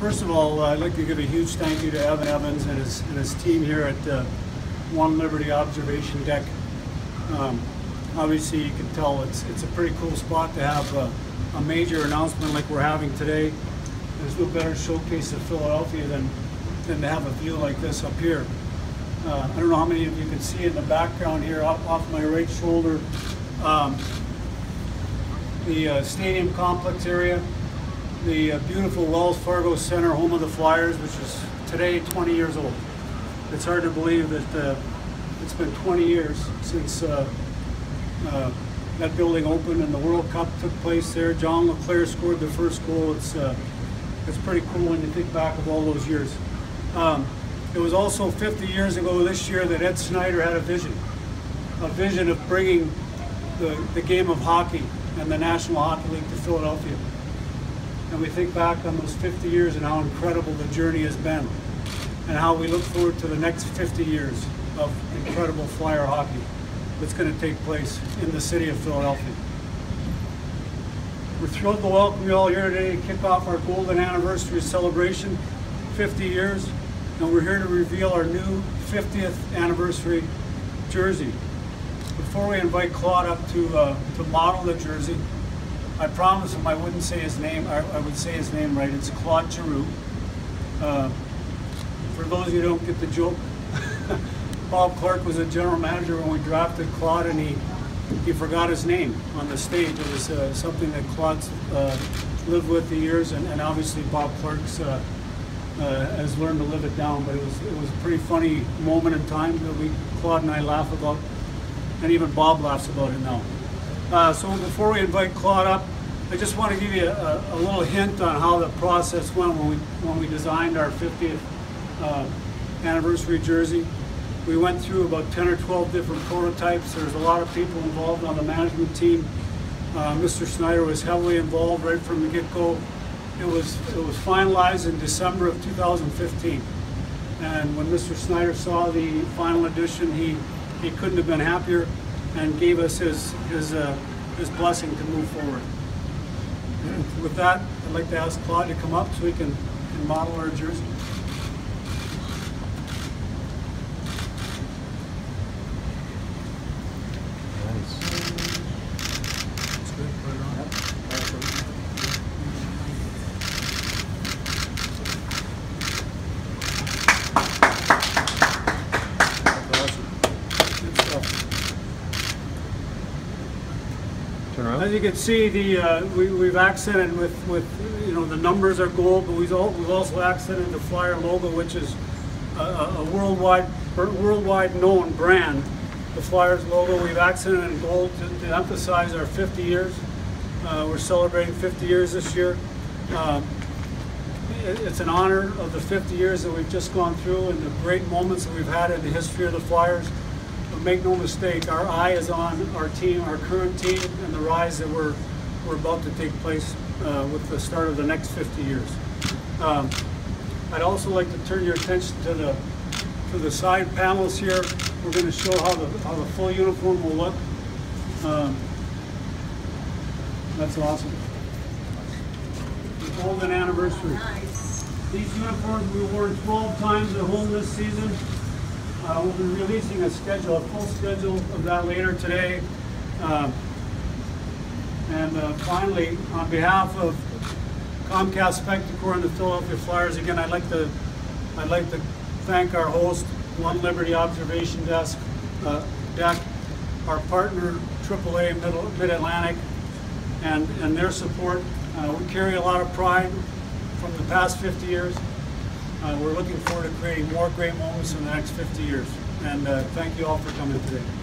First of all, I'd like to give a huge thank you to Evan Evans and his, and his team here at uh, One Liberty Observation Deck. Um, obviously, you can tell it's, it's a pretty cool spot to have a, a major announcement like we're having today. There's no better showcase of Philadelphia than, than to have a view like this up here. Uh, I don't know how many of you can see in the background here off, off my right shoulder. Um, the uh, stadium complex area, the uh, beautiful Wells Fargo Center, home of the Flyers, which is today 20 years old. It's hard to believe that uh, it's been 20 years since uh, uh, that building opened and the World Cup took place there. John LeClair scored the first goal. It's it's pretty cool when you think back of all those years. Um, it was also 50 years ago this year that Ed Snider had a vision, a vision of bringing the, the game of hockey and the National Hockey League to Philadelphia. And we think back on those 50 years and how incredible the journey has been and how we look forward to the next 50 years of incredible flyer hockey that's going to take place in the city of Philadelphia. We're thrilled to welcome you all here today to kick off our golden anniversary celebration, 50 years, and we're here to reveal our new 50th anniversary jersey. Before we invite Claude up to, uh, to model the jersey, I promised him I wouldn't say his name, I, I would say his name right, it's Claude Giroux. Uh, for those who don't get the joke, Bob Clarke was a general manager when we drafted Claude and he he forgot his name on the stage. It was uh, something that Claude's uh, lived with the years, and, and obviously Bob Clarke's uh, uh, has learned to live it down. But it was it was a pretty funny moment in time that we Claude and I laugh about, and even Bob laughs about it now. Uh, so before we invite Claude up, I just want to give you a, a, little hint on how the process went when we when we designed our 50th uh, anniversary jersey. We went through about 10 or 12 different prototypes. There's a lot of people involved on the management team. Uh, Mr. Snider was heavily involved right from the get-go. It was, it was finalized in December of 2015. And when Mr. Snider saw the final edition, he, he couldn't have been happier and gave us his, his, uh, his blessing to move forward. With that, I'd like to ask Claude to come up so we can, can model our jersey. As you can see, the uh, we, we've accented with, with you know the numbers are gold, but we've also accented the Flyer logo, which is a, a worldwide worldwide known brand. The Flyers logo we've accented in gold to, to emphasize our 50 years. Uh, we're celebrating 50 years this year. Um, it, it's an honor of the 50 years that we've just gone through and the great moments that we've had in the history of the Flyers make no mistake, our eye is on our team, our current team, and the rise that we're, we're about to take place uh, with the start of the next 50 years. Um, I'd also like to turn your attention to the to the side panels here. We're going to show how the how the full uniform will look. Um, that's awesome. The golden anniversary. Nice. These uniforms we wore 12 times at home this season. Uh, we'll be releasing a schedule, a full schedule of that later today. Uh, and uh, finally, on behalf of Comcast Spectacor and the Philadelphia Flyers, again, I'd like to I'd like to thank our host, One Liberty Observation Desk, uh, Deck, our partner, AAA Mid-Atlantic, and, and their support. Uh, we carry a lot of pride from the past 50 years. Uh, we're looking forward to creating more great moments in the next 50 years. And uh, thank you all for coming today.